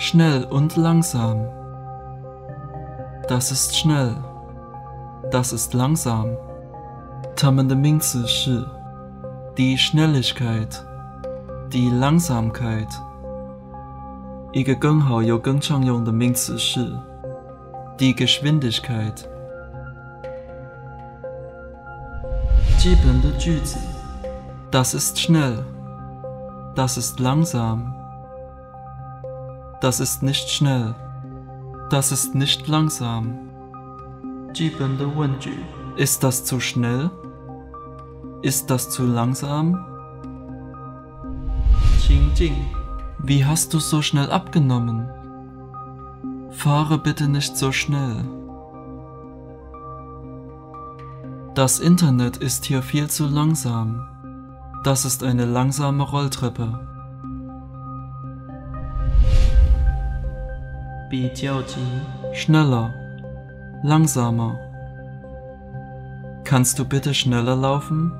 Schnell und langsam. Das ist schnell. Das ist langsam. 它们的名词是 die Schnelligkeit, die Langsamkeit。一个更好又更常用的名词是 die Geschwindigkeit。基本的句子：Das ist schnell. Das ist langsam. Das ist nicht schnell. Das ist nicht langsam. Ist das zu schnell? Ist das zu langsam? Wie hast du so schnell abgenommen? Fahre bitte nicht so schnell. Das Internet ist hier viel zu langsam. Das ist eine langsame Rolltreppe. schneller, langsamer. Kannst du bitte schneller laufen?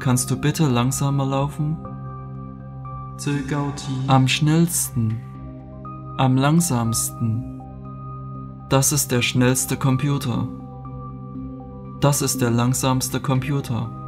Kannst du bitte langsamer laufen? Am schnellsten, am langsamsten. Das ist der schnellste Computer. Das ist der langsamste Computer.